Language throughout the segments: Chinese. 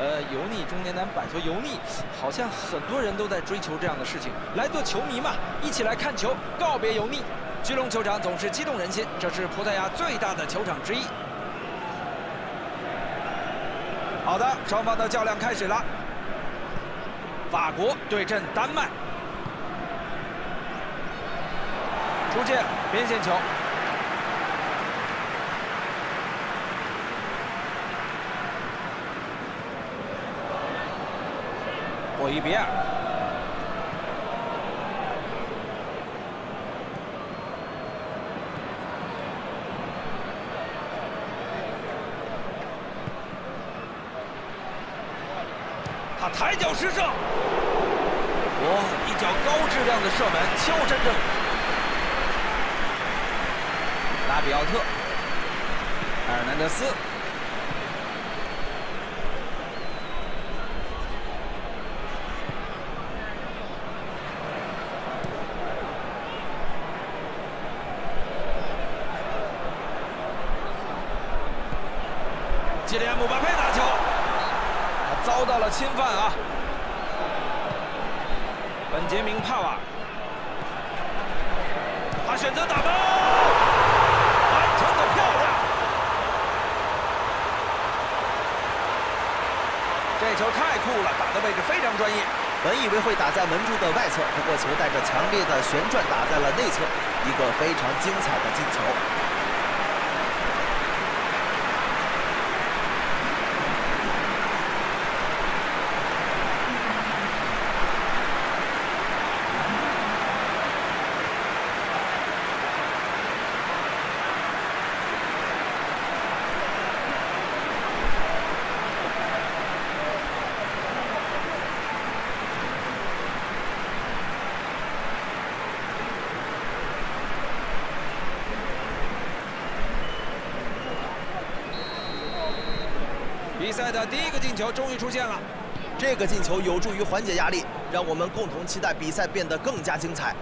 呃，油腻中年男摆脱油腻，好像很多人都在追求这样的事情。来做球迷嘛，一起来看球，告别油腻。巨龙球场总是激动人心，这是葡萄牙最大的球场之一。好的，双方的较量开始了。法国对阵丹麦，出界边线球。霍伊比尔，他抬脚失射，哇！一脚高质量的射门，肖真正。拉比奥特，埃尔南德斯。基里安·姆巴佩打球，遭到了侵犯啊！本杰明·帕瓦，他选择打门，完成的漂亮！这球太酷了，打的位置非常专业。本以为会打在门柱的外侧，不过球带着强烈的旋转打在了内侧，一个非常精彩的进球。赛的第一个进球终于出现了，这个进球有助于缓解压力，让我们共同期待比赛变得更加精彩。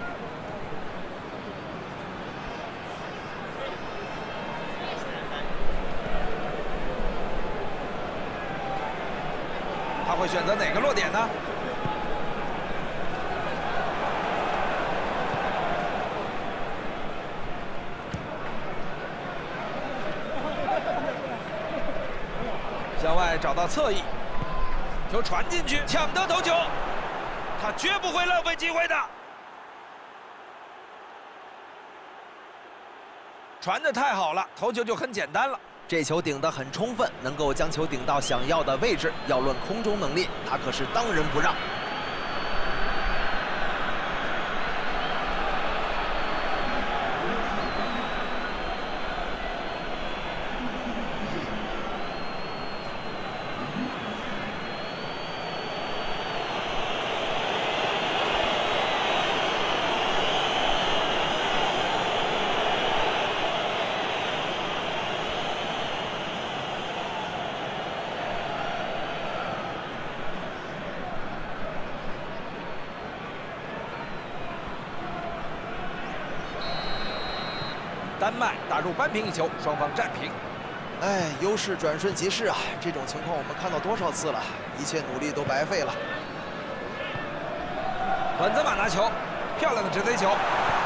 他会选择哪个落点呢？找到侧翼，球传进去，抢得头球，他绝不会浪费机会的。传的太好了，头球就很简单了。这球顶的很充分，能够将球顶到想要的位置。要论空中能力，他可是当仁不让。丹麦打入扳平一球，双方战平。哎，优势转瞬即逝啊！这种情况我们看到多少次了？一切努力都白费了。本泽马拿球，漂亮的直塞球，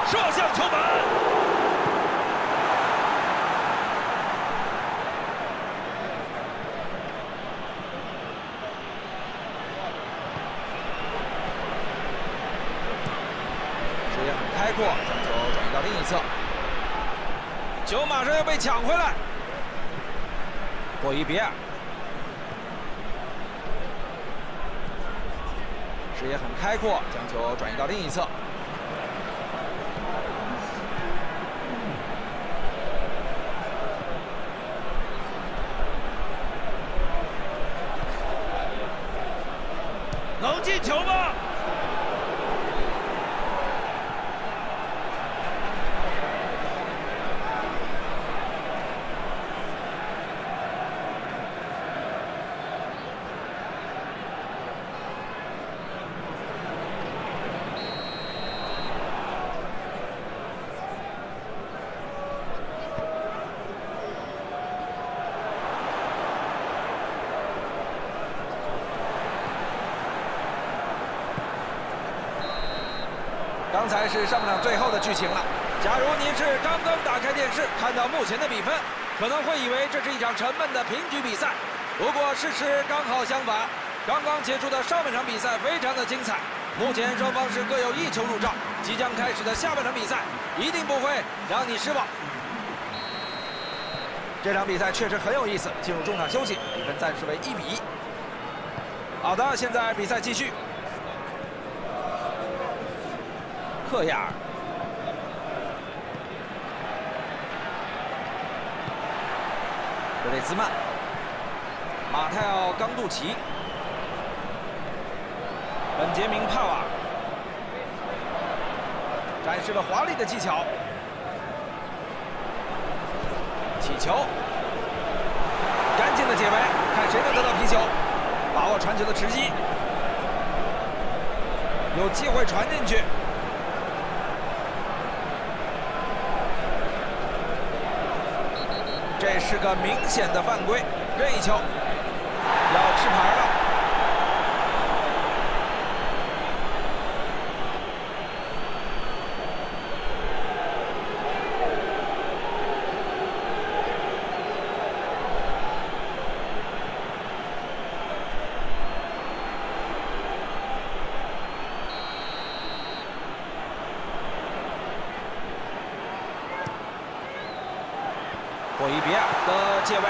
射向球门。视野很开阔，将球转移到另一侧。球马上要被抢回来，霍伊比尔，视野很开阔，将球转移到另一侧。刚才是上半场最后的剧情了。假如您是刚刚打开电视看到目前的比分，可能会以为这是一场沉闷的平局比赛。不过事实刚好相反，刚刚结束的上半场比赛非常的精彩。目前双方是各有一球入账，即将开始的下半场比赛一定不会让你失望。这场比赛确实很有意思。进入中场休息，比分暂时为一比一。好的，现在比赛继续。克亚尔，格雷兹曼，马泰奥·冈杜奇，本杰明·帕瓦，展示了华丽的技巧。起球，干净的解围，看谁能得到皮球，把握传球的时机，有机会传进去。这是个明显的犯规，任意球，要吃牌。伊比亚的解围，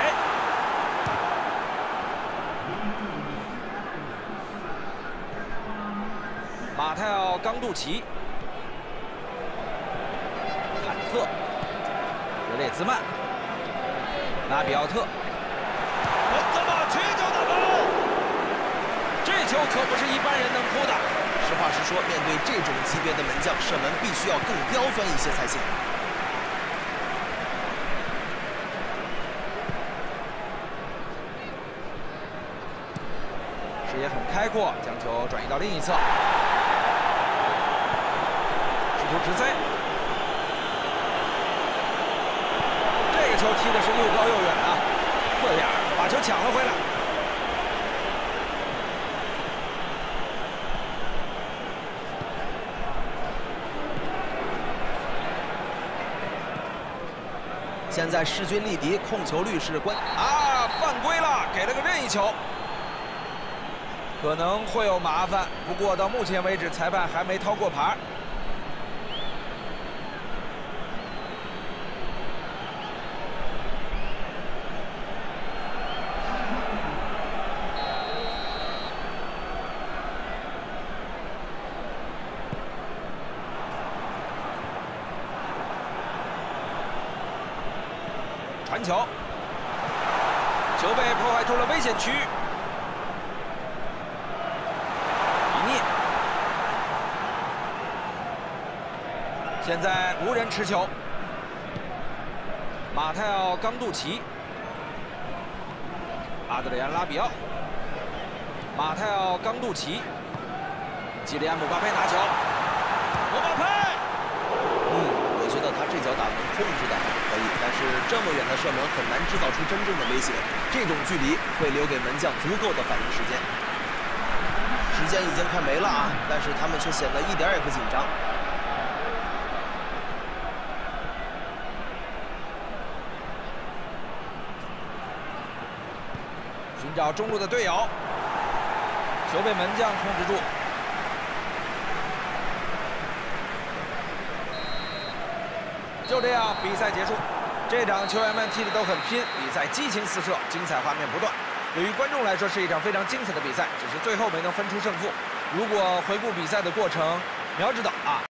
马泰奥·冈杜奇，坎特，格列兹曼，拉比奥特，门泽马曲球打门，这球可不是一般人能扑的。实话实说，面对这种级别的门将，射门必须要更刁钻一些才行。视野很开阔，将球转移到另一侧，试图直塞。这个球踢的是又高又远啊！克亚尔把球抢了回来。现在势均力敌，控球率是关啊，犯规了，给了个任意球。可能会有麻烦，不过到目前为止，裁判还没掏过牌。传球，球被破坏出了危险区域。现在无人持球，马泰奥·冈杜奇、阿德里安·拉比奥、马泰奥·冈杜奇、基里安·姆巴佩拿球，姆巴佩，嗯，我觉得他这脚打门控制的还可以，但是这么远的射门很难制造出真正的威胁，这种距离会留给门将足够的反应时间。时间已经快没了啊，但是他们却显得一点也不紧张。找中路的队友，球被门将控制住。就这样，比赛结束。这场球员们踢的都很拼，比赛激情四射，精彩画面不断。对于观众来说，是一场非常精彩的比赛，只是最后没能分出胜负。如果回顾比赛的过程，你要知道啊。